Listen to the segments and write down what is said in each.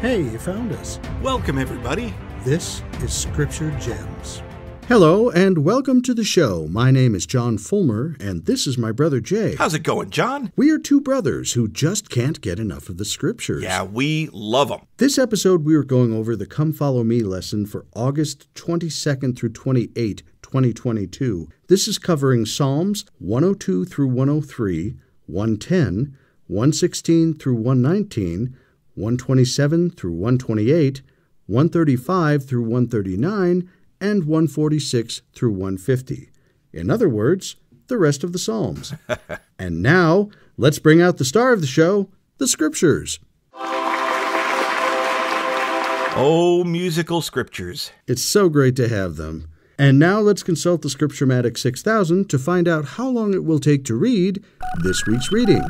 Hey, you found us. Welcome, everybody. This is Scripture Gems. Hello, and welcome to the show. My name is John Fullmer, and this is my brother Jay. How's it going, John? We are two brothers who just can't get enough of the Scriptures. Yeah, we love them. This episode, we are going over the Come Follow Me lesson for August 22nd through 28, 2022. This is covering Psalms 102 through 103, 110, 116 through 119, 127 through 128, 135 through 139, and 146 through 150. In other words, the rest of the Psalms. and now, let's bring out the star of the show, the Scriptures. Oh, musical scriptures. It's so great to have them. And now let's consult the Scripturematic 6000 to find out how long it will take to read this week's reading.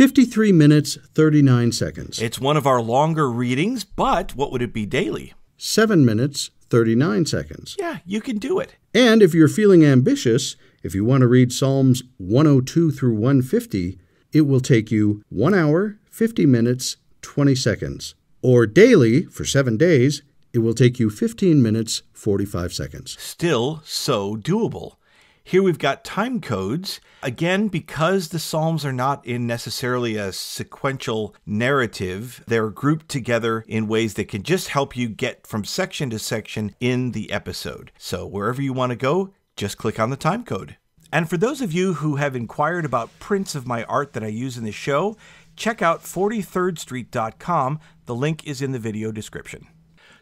53 minutes, 39 seconds. It's one of our longer readings, but what would it be daily? 7 minutes, 39 seconds. Yeah, you can do it. And if you're feeling ambitious, if you want to read Psalms 102 through 150, it will take you 1 hour, 50 minutes, 20 seconds. Or daily, for 7 days, it will take you 15 minutes, 45 seconds. Still so doable. Here we've got time codes. Again, because the Psalms are not in necessarily a sequential narrative, they're grouped together in ways that can just help you get from section to section in the episode. So wherever you want to go, just click on the time code. And for those of you who have inquired about prints of my art that I use in the show, check out 43rdstreet.com. The link is in the video description.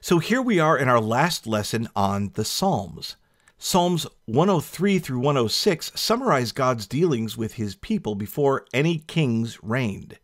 So here we are in our last lesson on the Psalms. Psalms 103 through 106 summarize God's dealings with his people before any kings reigned.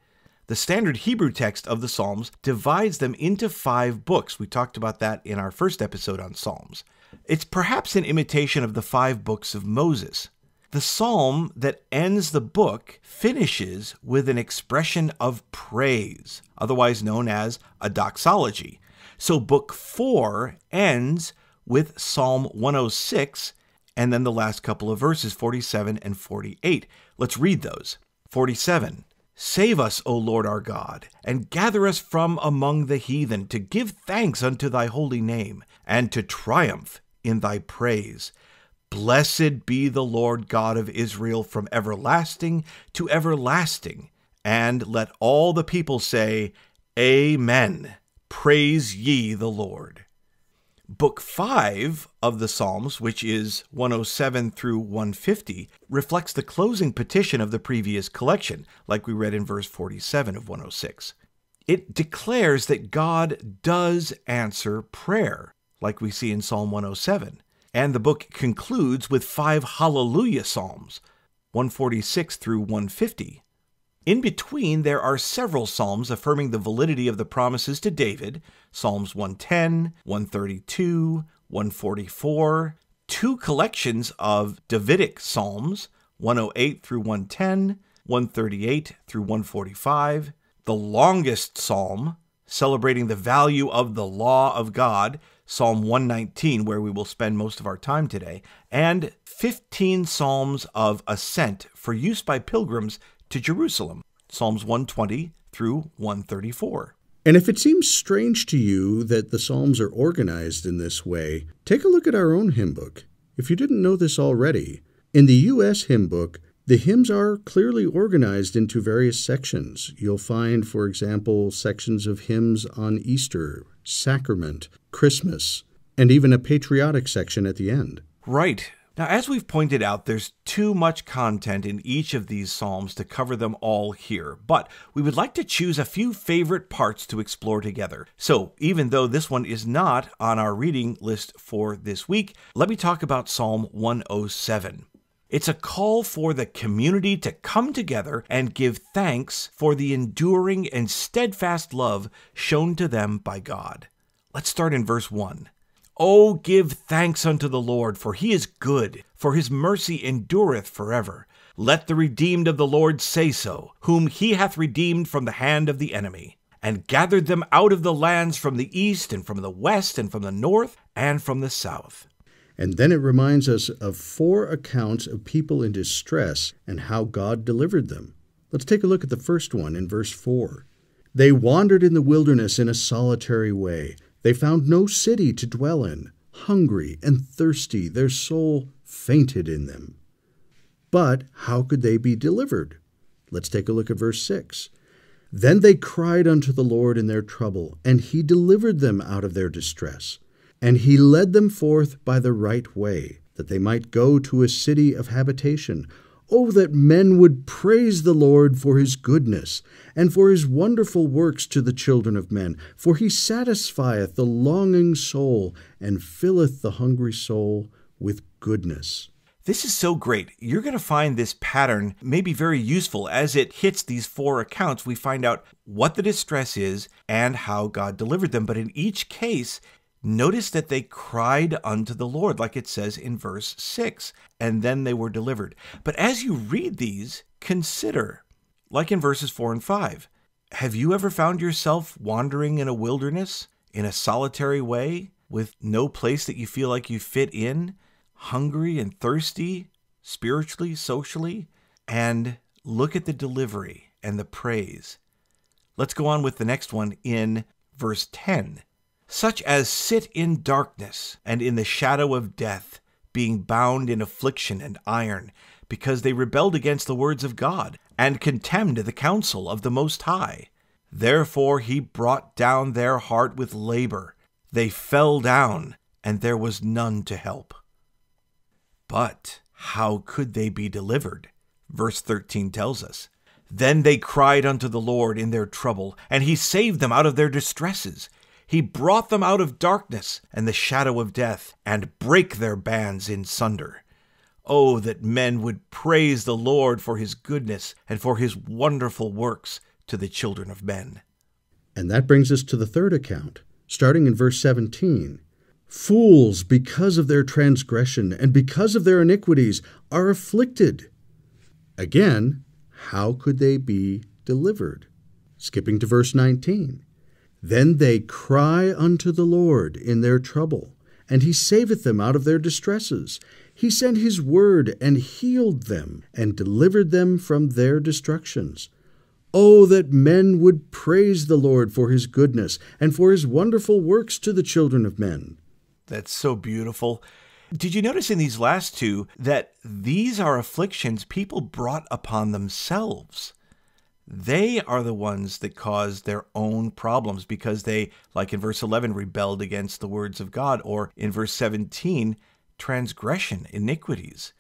The standard Hebrew text of the Psalms divides them into five books. We talked about that in our first episode on Psalms. It's perhaps an imitation of the five books of Moses. The psalm that ends the book finishes with an expression of praise, otherwise known as a doxology. So, book four ends with Psalm 106 and then the last couple of verses, 47 and 48. Let's read those. 47. Save us, O Lord our God, and gather us from among the heathen, to give thanks unto thy holy name, and to triumph in thy praise. Blessed be the Lord God of Israel from everlasting to everlasting. And let all the people say, Amen. Praise ye the Lord. Book 5 of the Psalms, which is 107 through 150, reflects the closing petition of the previous collection, like we read in verse 47 of 106. It declares that God does answer prayer, like we see in Psalm 107. And the book concludes with five Hallelujah Psalms, 146 through 150. In between, there are several psalms affirming the validity of the promises to David. Psalms 110, 132, 144, two collections of Davidic psalms 108 through 110, 138 through 145, the longest psalm celebrating the value of the law of God, Psalm 119, where we will spend most of our time today, and 15 psalms of ascent for use by pilgrims to Jerusalem, Psalms 120 through 134. And if it seems strange to you that the Psalms are organized in this way, take a look at our own hymn book. If you didn't know this already, in the U.S. hymn book, the hymns are clearly organized into various sections. You'll find, for example, sections of hymns on Easter, sacrament, Christmas, and even a patriotic section at the end. Right. Now, as we've pointed out, there's too much content in each of these Psalms to cover them all here, but we would like to choose a few favorite parts to explore together. So, even though this one is not on our reading list for this week, let me talk about Psalm 107. It's a call for the community to come together and give thanks for the enduring and steadfast love shown to them by God. Let's start in verse 1. Oh, give thanks unto the Lord, for he is good, for his mercy endureth forever. Let the redeemed of the Lord say so, whom he hath redeemed from the hand of the enemy, and gathered them out of the lands from the east, and from the west, and from the north, and from the south. And then it reminds us of four accounts of people in distress and how God delivered them. Let's take a look at the first one in verse 4. They wandered in the wilderness in a solitary way. They found no city to dwell in. Hungry and thirsty, their soul fainted in them. But how could they be delivered? Let's take a look at verse 6. Then they cried unto the Lord in their trouble, and he delivered them out of their distress. And he led them forth by the right way, that they might go to a city of habitation. Oh, that men would praise the Lord for his goodness, and for his wonderful works to the children of men. For he satisfieth the longing soul, and filleth the hungry soul with goodness. This is so great. You're going to find this pattern may be very useful as it hits these four accounts. We find out what the distress is and how God delivered them. But in each case, Notice that they cried unto the Lord, like it says in verse 6, and then they were delivered. But as you read these, consider, like in verses 4 and 5, have you ever found yourself wandering in a wilderness, in a solitary way, with no place that you feel like you fit in, hungry and thirsty, spiritually, socially? And look at the delivery and the praise. Let's go on with the next one in verse 10 such as sit in darkness and in the shadow of death, being bound in affliction and iron, because they rebelled against the words of God, and contemned the counsel of the Most High. Therefore he brought down their heart with labor. They fell down, and there was none to help. But how could they be delivered? Verse 13 tells us. Then they cried unto the Lord in their trouble, and he saved them out of their distresses. He brought them out of darkness and the shadow of death, and brake their bands in sunder. Oh, that men would praise the Lord for his goodness and for his wonderful works to the children of men. And that brings us to the third account, starting in verse 17. Fools, because of their transgression and because of their iniquities, are afflicted. Again, how could they be delivered? Skipping to verse 19. Then they cry unto the Lord in their trouble, and he saveth them out of their distresses. He sent his word and healed them, and delivered them from their destructions. Oh, that men would praise the Lord for his goodness, and for his wonderful works to the children of men. That's so beautiful. Did you notice in these last two that these are afflictions people brought upon themselves? They are the ones that caused their own problems because they, like in verse 11, rebelled against the words of God, or in verse 17, transgression, iniquities.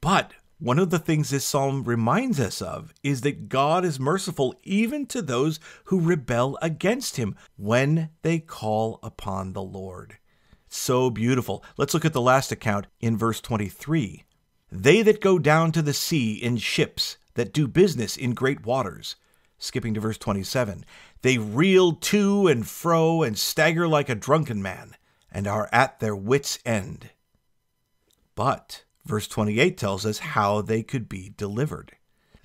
But one of the things this psalm reminds us of is that God is merciful even to those who rebel against him when they call upon the Lord. So beautiful. Let's look at the last account in verse 23. They that go down to the sea in ships, that do business in great waters. Skipping to verse 27. They reel to and fro and stagger like a drunken man, and are at their wits' end. But verse 28 tells us how they could be delivered.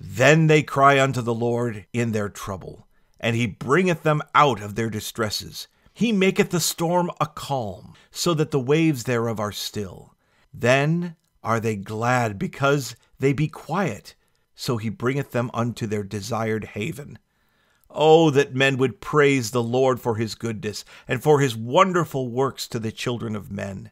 Then they cry unto the Lord in their trouble, and he bringeth them out of their distresses. He maketh the storm a calm, so that the waves thereof are still. Then are they glad because they be quiet so he bringeth them unto their desired haven. Oh, that men would praise the Lord for his goodness and for his wonderful works to the children of men.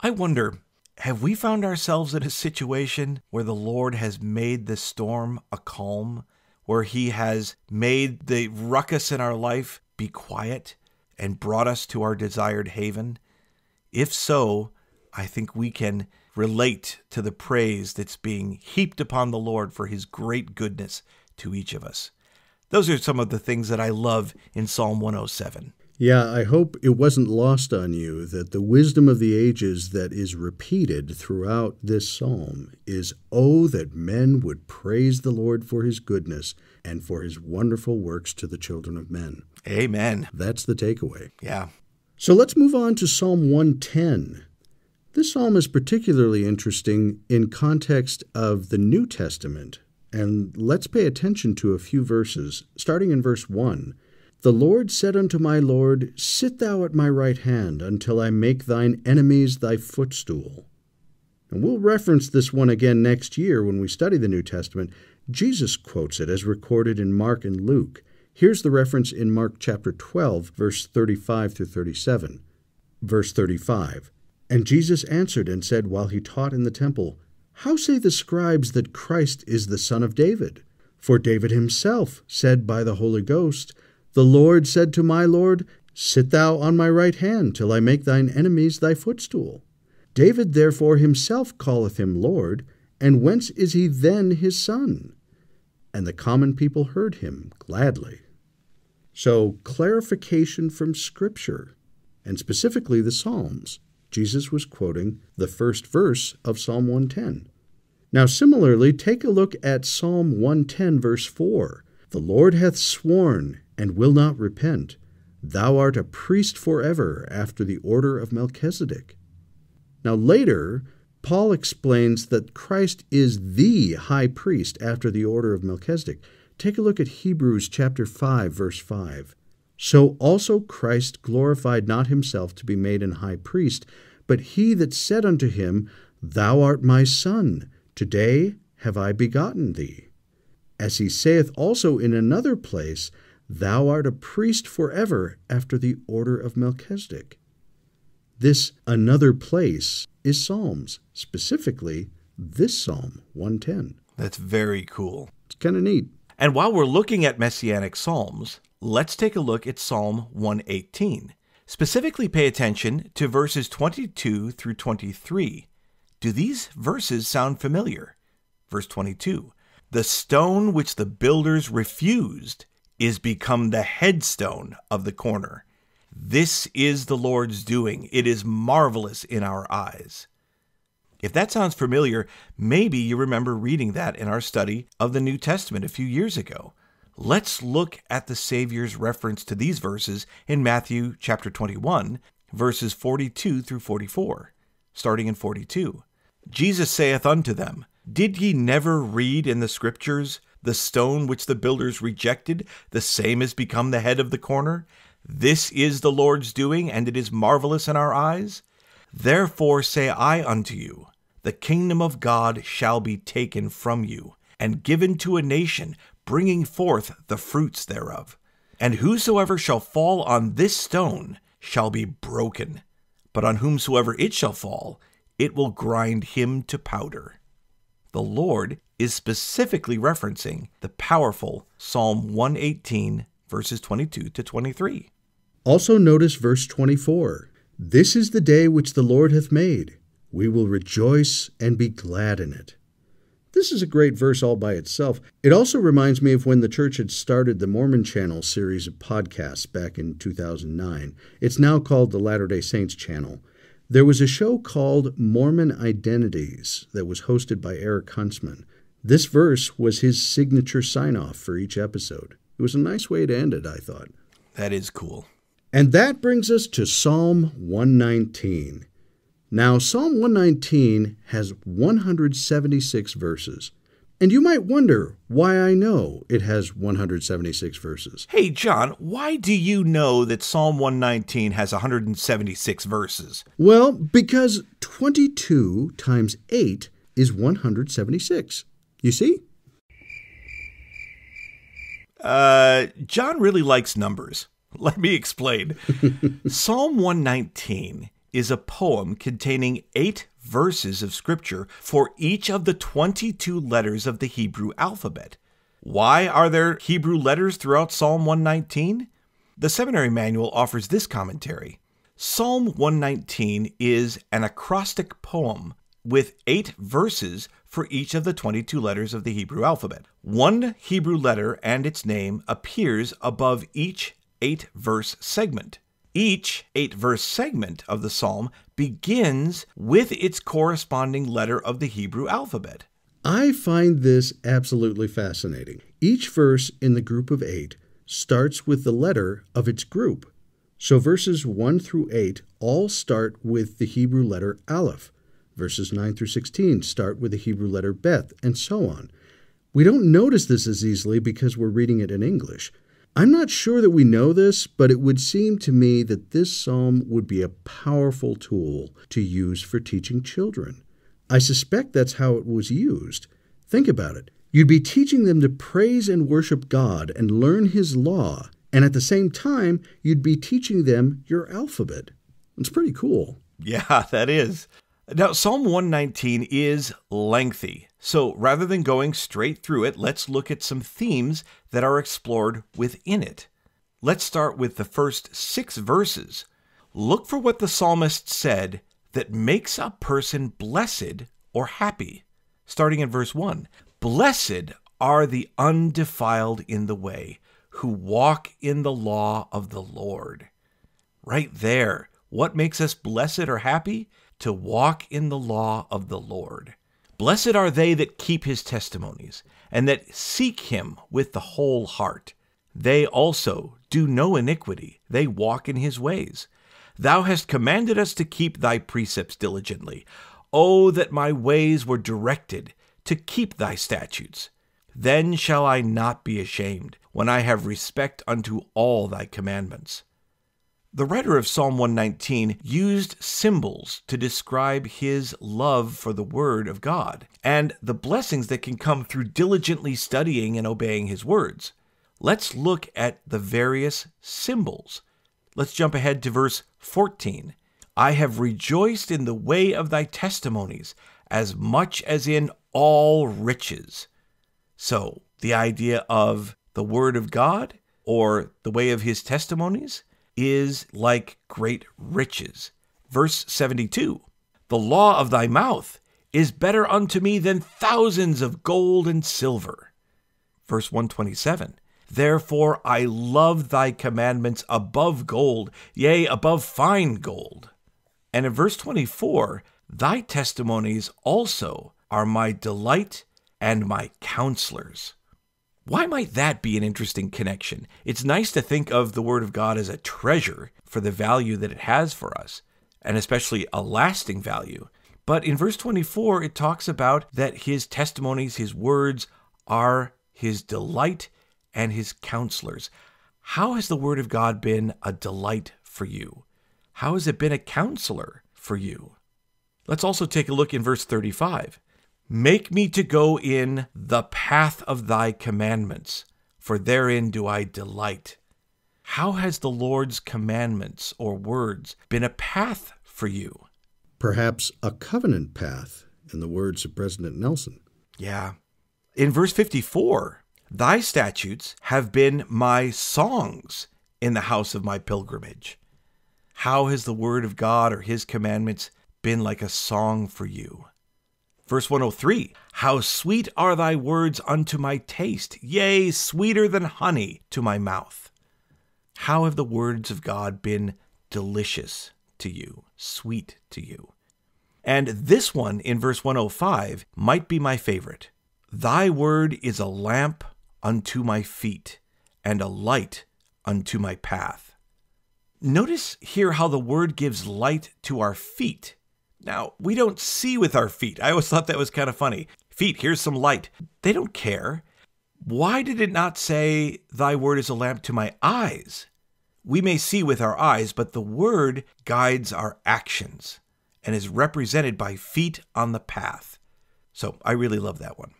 I wonder, have we found ourselves in a situation where the Lord has made the storm a calm, where he has made the ruckus in our life be quiet and brought us to our desired haven? If so, I think we can relate to the praise that's being heaped upon the Lord for his great goodness to each of us. Those are some of the things that I love in Psalm 107. Yeah, I hope it wasn't lost on you that the wisdom of the ages that is repeated throughout this psalm is Oh, that men would praise the Lord for his goodness and for his wonderful works to the children of men. Amen. That's the takeaway. Yeah. So let's move on to Psalm 110. This psalm is particularly interesting in context of the New Testament, and let's pay attention to a few verses, starting in verse 1. The Lord said unto my Lord, Sit thou at my right hand until I make thine enemies thy footstool. And we'll reference this one again next year when we study the New Testament. Jesus quotes it as recorded in Mark and Luke. Here's the reference in Mark chapter 12, verse 35 through 37. Verse 35 And Jesus answered and said while he taught in the temple, How say the scribes that Christ is the son of David? For David himself said by the Holy Ghost, The Lord said to my Lord, Sit thou on my right hand till I make thine enemies thy footstool. David therefore himself calleth him Lord, and whence is he then his son? And the common people heard him gladly. So, clarification from Scripture, and specifically the Psalms. Jesus was quoting the first verse of Psalm 110. Now, similarly, take a look at Psalm 110, verse 4. The Lord hath sworn and will not repent. Thou art a priest forever after the order of Melchizedek. Now, later, Paul explains that Christ is the high priest after the order of Melchizedek. Take a look at Hebrews chapter 5 verse 5. So also Christ glorified not himself to be made an high priest, but he that said unto him, Thou art my son, today have I begotten thee. As he saith also in another place, Thou art a priest forever after the order of Melchizedek. This another place is Psalms, specifically this Psalm 110. That's very cool. It's kind of neat. And while we're looking at messianic psalms, let's take a look at Psalm 118. Specifically, pay attention to verses 22 through 23. Do these verses sound familiar? Verse 22 The stone which the builders refused is become the headstone of the corner. This is the Lord's doing. It is marvelous in our eyes. If that sounds familiar, maybe you remember reading that in our study of the New Testament a few years ago. Let's look at the Savior's reference to these verses in Matthew chapter 21, verses 42 through 44, starting in 42. Jesus saith unto them, Did ye never read in the Scriptures, the stone which the builders rejected, the same is become the head of the corner? This is the Lord's doing, and it is marvelous in our eyes? Therefore say I unto you, the kingdom of God shall be taken from you, and given to a nation, bringing forth the fruits thereof. And whosoever shall fall on this stone shall be broken, but on whomsoever it shall fall, it will grind him to powder. The Lord is specifically referencing the powerful Psalm 118, verses 22 to 23. Also notice verse 24 This is the day which the Lord hath made. We will rejoice and be glad in it. This is a great verse all by itself. It also reminds me of when the church had started the Mormon Channel series of podcasts back in 2009. It's now called the Latter day Saints Channel. There was a show called Mormon Identities that was hosted by Eric Huntsman. This verse was his signature sign off for each episode. It was a nice way to end it, I thought. That is cool. And that brings us to Psalm 119. Now, Psalm 119 has 176 verses. And you might wonder why I know it has 176 verses. Hey, John, why do you know that Psalm 119 has 176 verses? Well, because 22 times 8 is 176. You see? Uh, John really likes numbers. Let me explain. Psalm 119 is a poem containing eight verses of scripture for each of the 22 letters of the Hebrew alphabet. Why are there Hebrew letters throughout Psalm 119? The seminary manual offers this commentary. Psalm 119 is an acrostic poem with eight verses for each of the 22 letters of the Hebrew alphabet. One Hebrew letter and its name appears above each eight verse segment. Each eight verse segment of the psalm begins with its corresponding letter of the Hebrew alphabet. I find this absolutely fascinating. Each verse in the group of eight starts with the letter of its group. So verses 1 through 8 all start with the Hebrew letter Aleph. Verses 9 through 16 start with the Hebrew letter Beth, and so on. We don't notice this as easily because we're reading it in English. I'm not sure that we know this, but it would seem to me that this psalm would be a powerful tool to use for teaching children. I suspect that's how it was used. Think about it. You'd be teaching them to praise and worship God and learn His law, and at the same time, you'd be teaching them your alphabet. It's pretty cool. Yeah, that is. Now, Psalm 119 is lengthy, so rather than going straight through it, let's look at some themes that are explored within it. Let's start with the first six verses. Look for what the psalmist said that makes a person blessed or happy. Starting in verse 1 Blessed are the undefiled in the way, who walk in the law of the Lord. Right there. What makes us blessed or happy? To walk in the law of the Lord. Blessed are they that keep his testimonies, and that seek him with the whole heart. They also do no iniquity, they walk in his ways. Thou hast commanded us to keep thy precepts diligently. Oh, that my ways were directed to keep thy statutes. Then shall I not be ashamed, when I have respect unto all thy commandments. The writer of Psalm 119 used symbols to describe his love for the Word of God and the blessings that can come through diligently studying and obeying his words. Let's look at the various symbols. Let's jump ahead to verse 14. I have rejoiced in the way of thy testimonies as much as in all riches. So, the idea of the Word of God or the way of his testimonies is like great riches. Verse 72 The law of thy mouth is better unto me than thousands of gold and silver. Verse 127 Therefore I love thy commandments above gold, yea, above fine gold. And in verse 24, thy testimonies also are my delight and my counselors. Why might that be an interesting connection? It's nice to think of the Word of God as a treasure for the value that it has for us, and especially a lasting value. But in verse 24, it talks about that his testimonies, his words, are his delight and his counselors. How has the Word of God been a delight for you? How has it been a counselor for you? Let's also take a look in verse 35. Make me to go in the path of thy commandments, for therein do I delight. How has the Lord's commandments or words been a path for you? Perhaps a covenant path, in the words of President Nelson. Yeah. In verse 54, thy statutes have been my songs in the house of my pilgrimage. How has the word of God or his commandments been like a song for you? Verse 103 How sweet are thy words unto my taste, yea, sweeter than honey to my mouth. How have the words of God been delicious to you, sweet to you? And this one in verse 105 might be my favorite. Thy word is a lamp unto my feet and a light unto my path. Notice here how the word gives light to our feet now, we don't see with our feet. I always thought that was kind of funny. Feet, here's some light. They don't care. Why did it not say, Thy word is a lamp to my eyes? We may see with our eyes, but the word guides our actions and is represented by feet on the path. So I really love that one.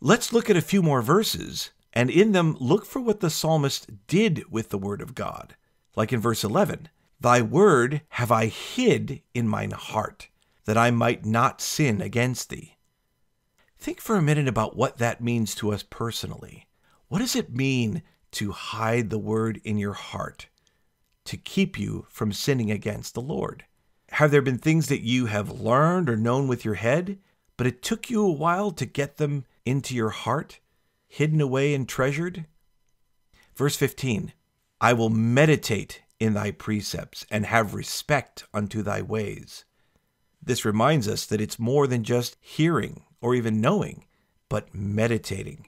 Let's look at a few more verses, and in them look for what the psalmist did with the word of God. Like in verse 11, Thy word have I hid in mine heart that I might not sin against thee. Think for a minute about what that means to us personally. What does it mean to hide the word in your heart to keep you from sinning against the Lord? Have there been things that you have learned or known with your head, but it took you a while to get them into your heart, hidden away and treasured? Verse 15 I will meditate in thy precepts and have respect unto thy ways. This reminds us that it's more than just hearing or even knowing, but meditating.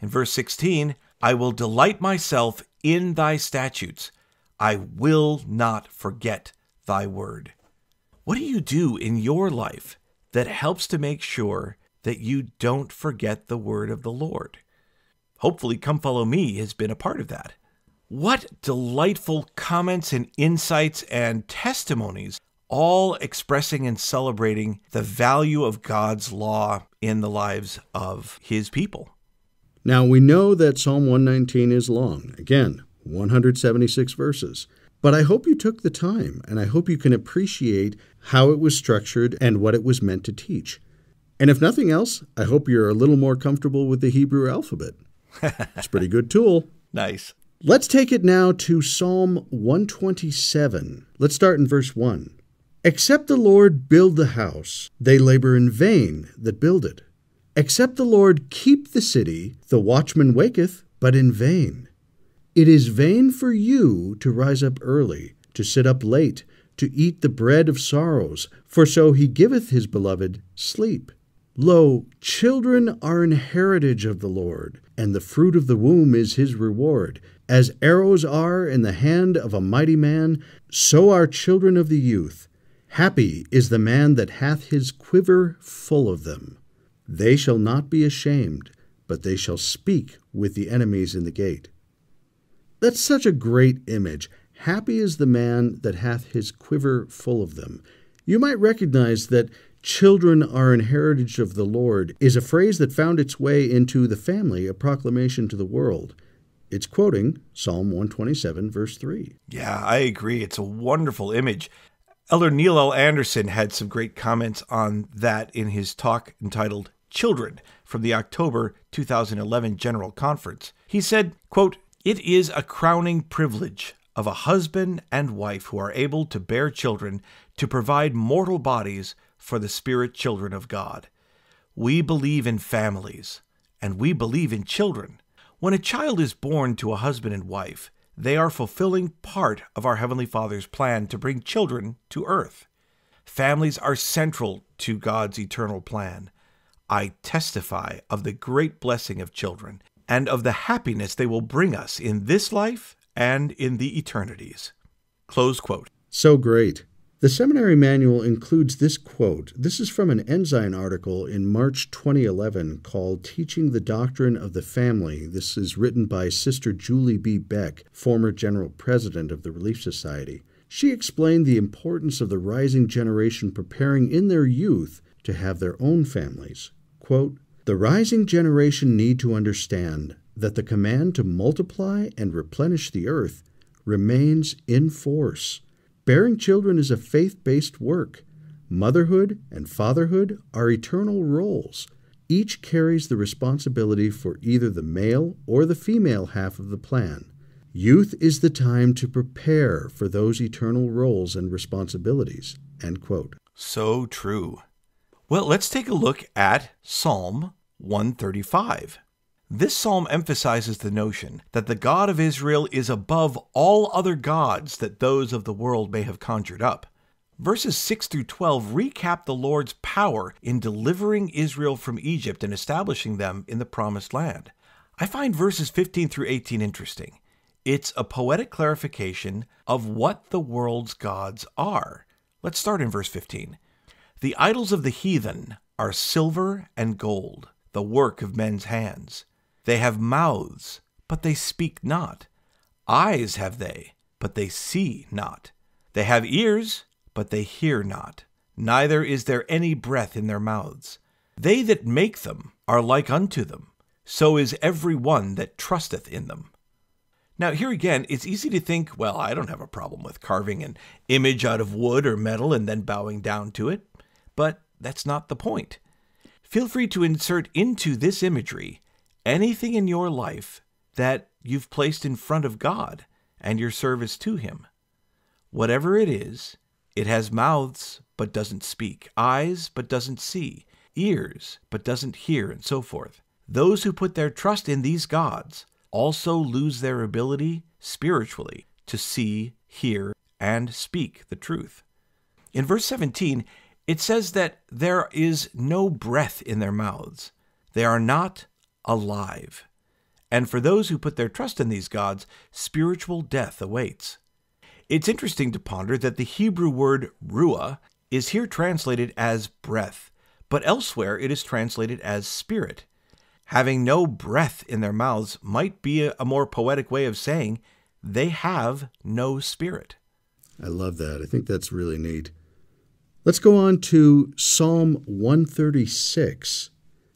In verse 16, I will delight myself in thy statutes. I will not forget thy word. What do you do in your life that helps to make sure that you don't forget the word of the Lord? Hopefully, Come Follow Me has been a part of that. What delightful comments and insights and testimonies all expressing and celebrating the value of God's law in the lives of his people. Now, we know that Psalm 119 is long. Again, 176 verses. But I hope you took the time, and I hope you can appreciate how it was structured and what it was meant to teach. And if nothing else, I hope you're a little more comfortable with the Hebrew alphabet. it's a pretty good tool. Nice. Let's take it now to Psalm 127. Let's start in verse 1. Except the Lord build the house, they labor in vain that build it. Except the Lord keep the city, the watchman waketh, but in vain. It is vain for you to rise up early, to sit up late, to eat the bread of sorrows, for so he giveth his beloved sleep. Lo, children are an heritage of the Lord, and the fruit of the womb is his reward. As arrows are in the hand of a mighty man, so are children of the youth. Happy is the man that hath his quiver full of them. They shall not be ashamed, but they shall speak with the enemies in the gate. That's such a great image. Happy is the man that hath his quiver full of them. You might recognize that children are an heritage of the Lord is a phrase that found its way into the family, a proclamation to the world. It's quoting Psalm 127, verse 3. Yeah, I agree. It's a wonderful image. Elder Neil L. Andersen had some great comments on that in his talk entitled Children from the October 2011 General Conference. He said, quote, It is a crowning privilege of a husband and wife who are able to bear children to provide mortal bodies for the spirit children of God. We believe in families, and we believe in children. When a child is born to a husband and wife, they are fulfilling part of our Heavenly Father's plan to bring children to earth. Families are central to God's eternal plan. I testify of the great blessing of children and of the happiness they will bring us in this life and in the eternities. Close quote. So great. The seminary manual includes this quote. This is from an Ensign article in March 2011 called Teaching the Doctrine of the Family. This is written by Sister Julie B. Beck, former general president of the Relief Society. She explained the importance of the rising generation preparing in their youth to have their own families. Quote, the rising generation need to understand that the command to multiply and replenish the earth remains in force. Bearing children is a faith based work. Motherhood and fatherhood are eternal roles. Each carries the responsibility for either the male or the female half of the plan. Youth is the time to prepare for those eternal roles and responsibilities. So true. Well, let's take a look at Psalm 135. This psalm emphasizes the notion that the God of Israel is above all other gods that those of the world may have conjured up. Verses 6 through 12 recap the Lord's power in delivering Israel from Egypt and establishing them in the promised land. I find verses 15 through 18 interesting. It's a poetic clarification of what the world's gods are. Let's start in verse 15. The idols of the heathen are silver and gold, the work of men's hands. They have mouths, but they speak not. Eyes have they, but they see not. They have ears, but they hear not. Neither is there any breath in their mouths. They that make them are like unto them. So is every one that trusteth in them. Now, here again, it's easy to think, well, I don't have a problem with carving an image out of wood or metal and then bowing down to it. But that's not the point. Feel free to insert into this imagery anything in your life that you've placed in front of God and your service to Him. Whatever it is, it has mouths but doesn't speak, eyes but doesn't see, ears but doesn't hear, and so forth. Those who put their trust in these gods also lose their ability spiritually to see, hear, and speak the truth. In verse 17, it says that there is no breath in their mouths. They are not alive. And for those who put their trust in these gods, spiritual death awaits. It's interesting to ponder that the Hebrew word ruah is here translated as breath, but elsewhere it is translated as spirit. Having no breath in their mouths might be a, more poetic way of saying they have no spirit. I love that. I think that's really neat. Let's go on to Psalm 136.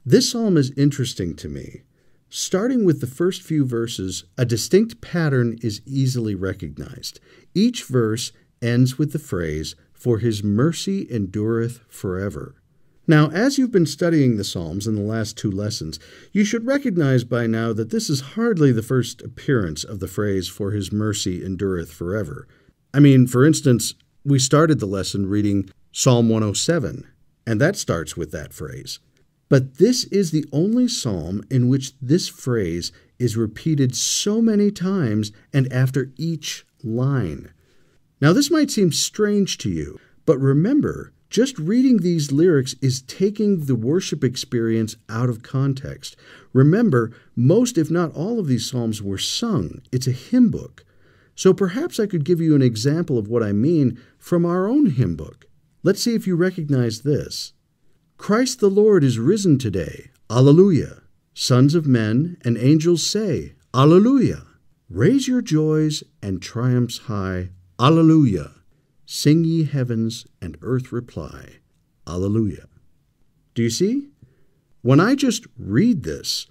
This psalm is interesting to me. Starting with the first few verses, a distinct pattern is easily recognized. Each verse ends with the phrase, For his mercy endureth forever. Now, as you've been studying the Psalms in the last two lessons, you should recognize by now that this is hardly the first appearance of the phrase, For his mercy endureth forever. I mean, for instance, we started the lesson reading Psalm 107, and that starts with that phrase. But this is the only psalm in which this phrase is repeated so many times and after each line. Now, this might seem strange to you, but remember, just reading these lyrics is taking the worship experience out of context. Remember, most, if not all, of these psalms were sung. It's a hymn book. So perhaps I could give you an example of what I mean from our own hymn book. Let's see if you recognize this. Christ the Lord is risen today. Alleluia. Sons of men and angels say, Alleluia. Raise your joys and triumphs high. Alleluia. Sing ye heavens and earth reply. Alleluia. Do you see? When I just read this,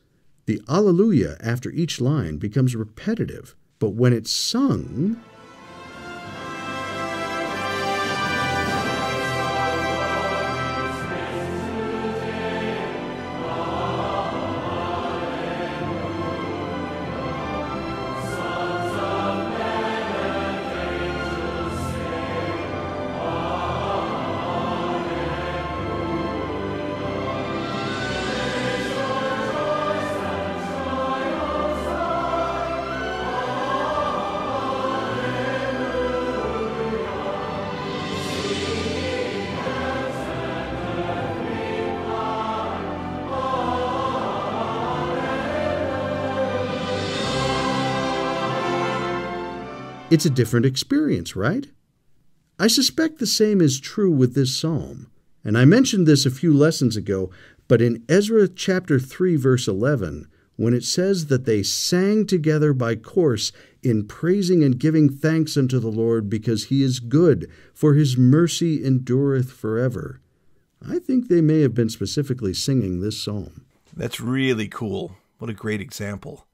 the Alleluia after each line becomes repetitive, but when it's sung, It's a different experience, right? I suspect the same is true with this psalm. And I mentioned this a few lessons ago, but in Ezra chapter 3 verse 11, when it says that they sang together by course in praising and giving thanks unto the Lord because he is good, for his mercy endureth forever. I think they may have been specifically singing this psalm. That's really cool. What a great example.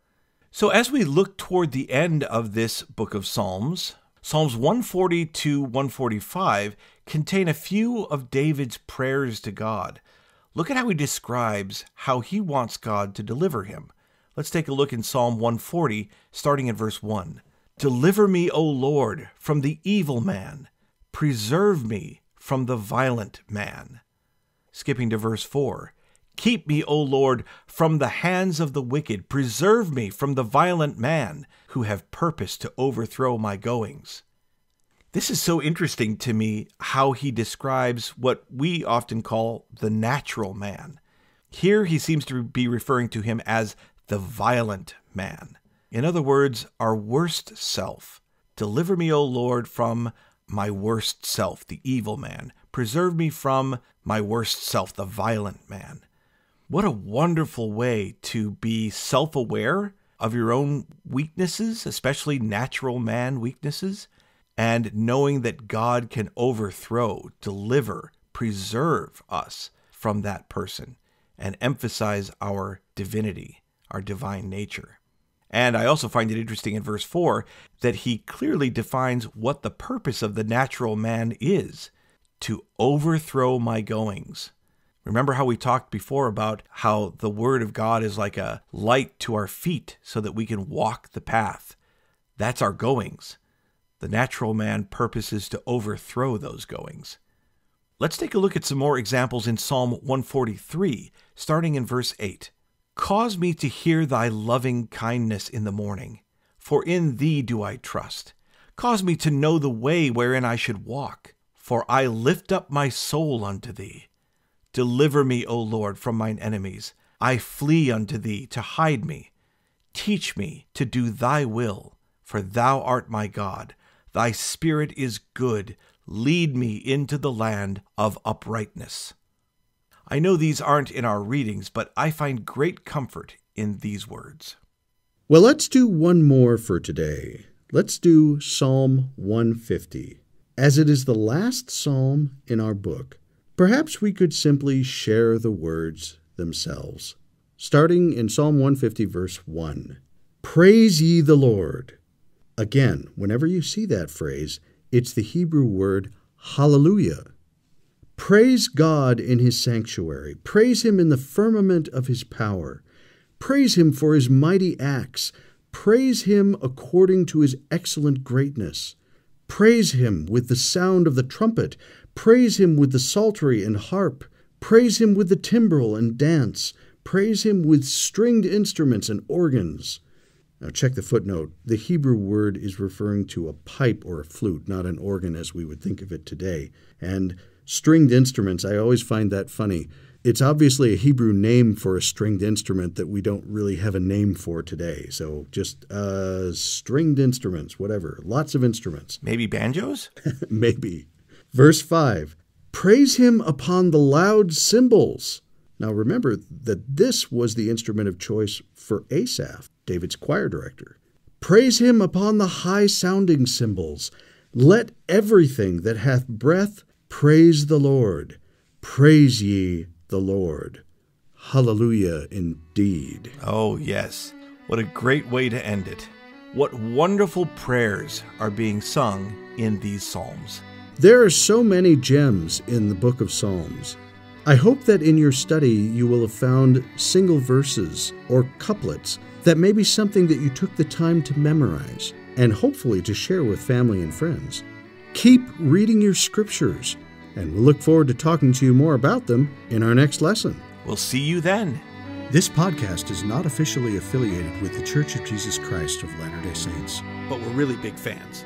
So, as we look toward the end of this book of Psalms, Psalms 140 to 145 contain a few of David's prayers to God. Look at how he describes how he wants God to deliver him. Let's take a look in Psalm 140, starting at verse 1. Deliver me, O Lord, from the evil man. Preserve me from the violent man. Skipping to verse 4. Keep me, O Lord, from the hands of the wicked. Preserve me from the violent man who have purpose to overthrow my goings. This is so interesting to me how he describes what we often call the natural man. Here he seems to be referring to him as the violent man. In other words, our worst self. Deliver me, O Lord, from my worst self, the evil man. Preserve me from my worst self, the violent man. What a wonderful way to be self aware of your own weaknesses, especially natural man weaknesses, and knowing that God can overthrow, deliver, preserve us from that person and emphasize our divinity, our divine nature. And I also find it interesting in verse 4 that he clearly defines what the purpose of the natural man is to overthrow my goings Remember how we talked before about how the Word of God is like a light to our feet so that we can walk the path. That's our goings. The natural man purposes to overthrow those goings. Let's take a look at some more examples in Psalm 143, starting in verse 8. Cause me to hear thy loving kindness in the morning, for in thee do I trust. Cause me to know the way wherein I should walk, for I lift up my soul unto thee. Deliver me, O Lord, from mine enemies. I flee unto thee to hide me. Teach me to do thy will, for thou art my God. Thy spirit is good. Lead me into the land of uprightness. I know these aren't in our readings, but I find great comfort in these words. Well, let's do one more for today. Let's do Psalm 150. As it is the last psalm in our book, perhaps we could simply share the words themselves. Starting in Psalm 150, verse 1 Praise ye the Lord. Again, whenever you see that phrase, it's the Hebrew word hallelujah. Praise God in his sanctuary. Praise him in the firmament of his power. Praise him for his mighty acts. Praise him according to his excellent greatness. Praise him with the sound of the trumpet. Praise him with the psaltery and harp. Praise him with the timbrel and dance. Praise him with stringed instruments and organs. Now, check the footnote. The Hebrew word is referring to a pipe or a flute, not an organ as we would think of it today. And stringed instruments, I always find that funny. It's obviously a Hebrew name for a stringed instrument that we don't really have a name for today. So just uh, stringed instruments, whatever. Lots of instruments. Maybe banjos? Maybe. Verse 5 Praise him upon the loud cymbals. Now remember that this was the instrument of choice for Asaph, David's choir director. Praise him upon the high sounding cymbals. Let everything that hath breath praise the Lord. Praise ye the Lord. Hallelujah indeed. Oh, yes. What a great way to end it. What wonderful prayers are being sung in these Psalms. There are so many gems in the book of Psalms. I hope that in your study you will have found single verses or couplets that may be something that you took the time to memorize and hopefully to share with family and friends. Keep reading your scriptures, and we'll look forward to talking to you more about them in our next lesson. We'll see you then. This podcast is not officially affiliated with The Church of Jesus Christ of Latter day Saints. But we're really big fans.